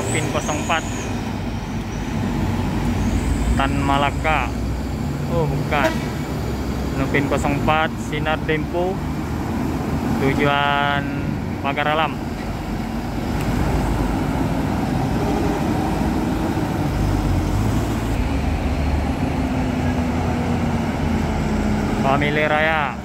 Novin 04 Tan Malaka. Oh bukan. Novin 04 Sinar Dempo. Tujuan Pagar Alam. Family Raya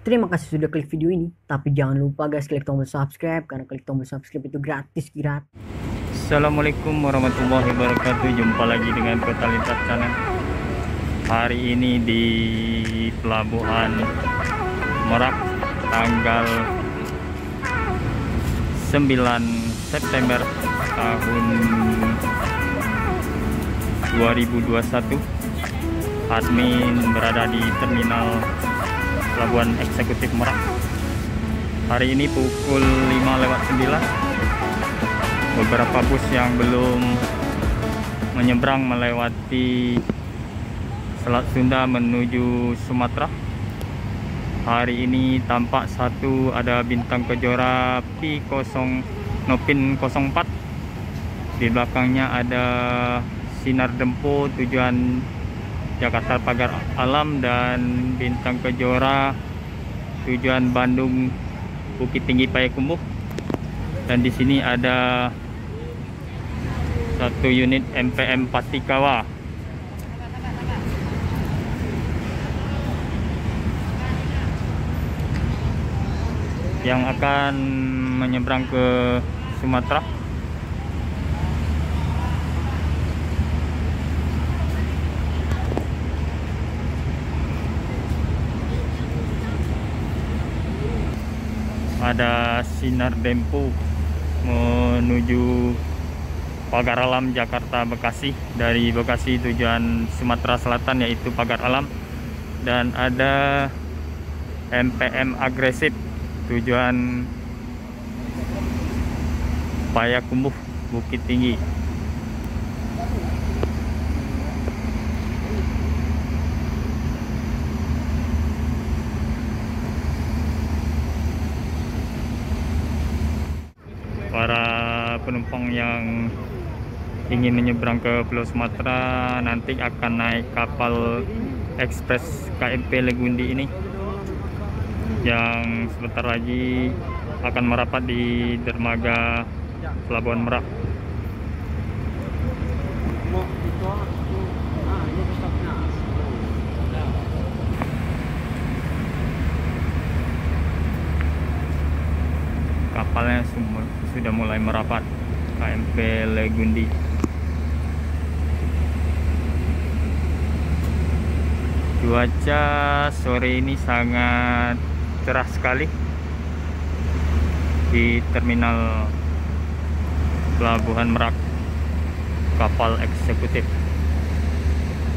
Terima kasih sudah klik video ini, tapi jangan lupa guys klik tombol subscribe karena klik tombol subscribe itu gratis gratis. Assalamualaikum warahmatullahi wabarakatuh. Jumpa lagi dengan Kota Lintas Channel. Hari ini di Pelabuhan Merak Tanggal 9 September tahun 2021 Admin berada di Terminal Pelabuhan Eksekutif Merak. Hari ini pukul 5 lewat 9 beberapa bus yang belum menyeberang melewati Selat Sunda menuju Sumatera. Hari ini tampak satu ada bintang kejora P0 Nopin 04 di belakangnya ada Sinar Dempo tujuan Jakarta Pagar Alam dan bintang kejora tujuan Bandung Bukit Tinggi Payakumbuh. Dan di sini ada satu unit MPM Patikawa yang akan menyeberang ke Sumatera ada sinar dempu menuju Pagar Alam Jakarta Bekasi. Dari Bekasi tujuan Sumatera Selatan yaitu Pagar Alam. Dan ada MPM agresif tujuan Payakumbuh Bukit Tinggi penumpang yang ingin menyeberang ke Pulau Sumatera nanti akan naik kapal ekspres KMP Legundi ini yang sebentar lagi akan merapat di dermaga Pelabuhan Merak kapalnya sudah mulai merapat KMP Legundi. Cuaca sore ini sangat cerah sekali. Di terminal Pelabuhan Merak kapal eksekutif.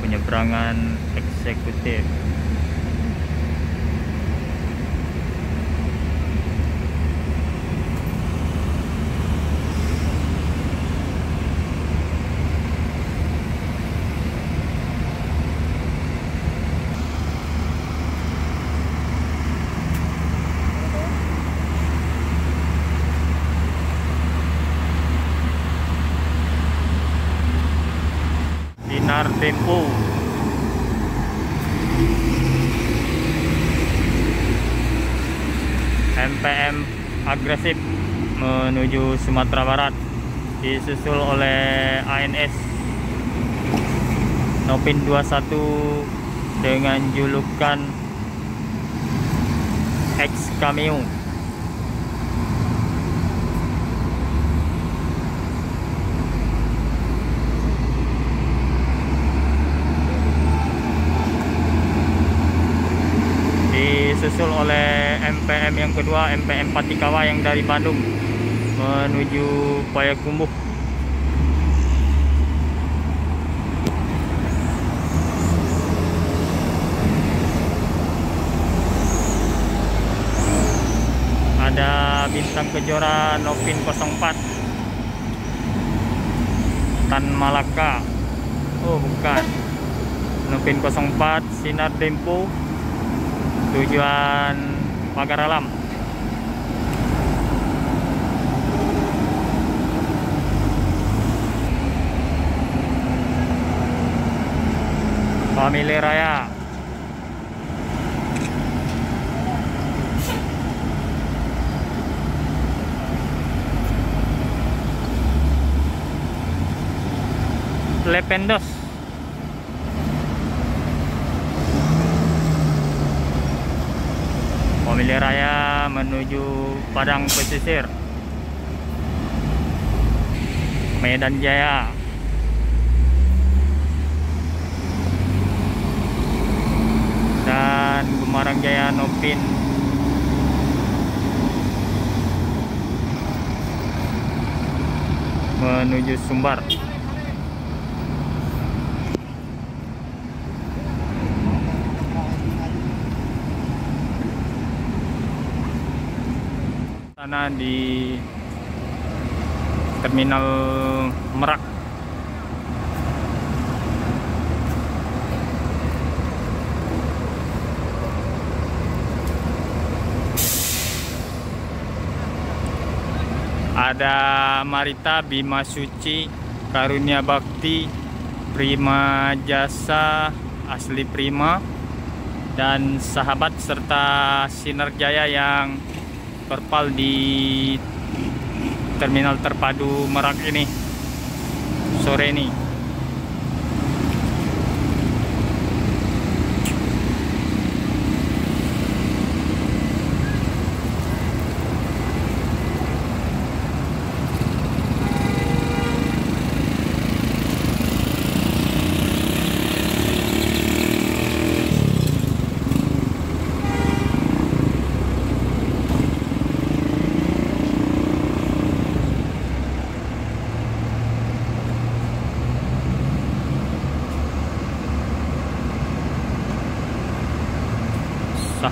Penyeberangan eksekutif Sinar Tempo. MPM agresif menuju Sumatera Barat disusul oleh ANS Nopin 21 dengan julukan X Cameo disusul oleh MPM yang kedua MPM Patikawa yang dari Bandung menuju Payakumbuh. Ada bintang kejora Novin 04 Tan Malaka. Oh bukan. Nupin 04 Sinar Dempo tujuan Pagar Alam. Family Raya. Lependos Family Raya menuju Padang Pesisir. Medan Jaya. Dan Gemarang Jaya Nopin. Menuju Sumbar sana di terminal Merak. Ada Marita Bima Suci Karunia Bakti Prima Jasa Asli Prima dan sahabat serta Sinar Jaya yang terpal di terminal terpadu Merak ini sore ini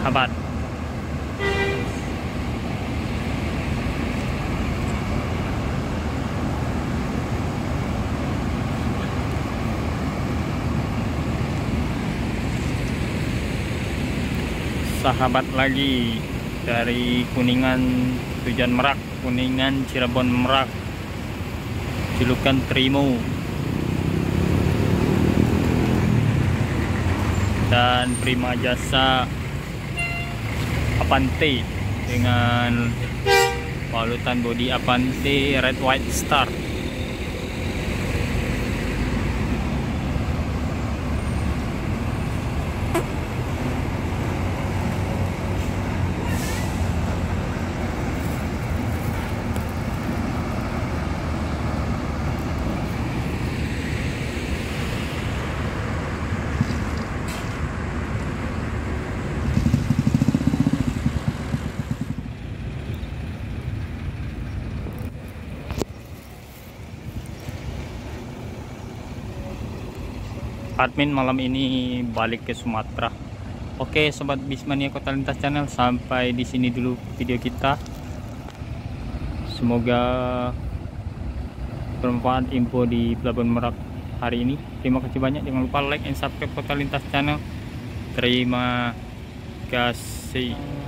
sahabat sahabat lagi dari Kuningan tujuan Merak Kuningan Cirebon Merak. Julukan Trimo. Dan Prima Jasa Avante dengan walutan body Avante Red White Star admin malam ini balik ke Sumatera. Oke, sobat Bismania Kota Lintas Channel, sampai di sini dulu video kita. Semoga bermanfaat info di Pelabuhan Merak hari ini. Terima kasih banyak. Jangan lupa like and subscribe Kota Lintas Channel. Terima kasih.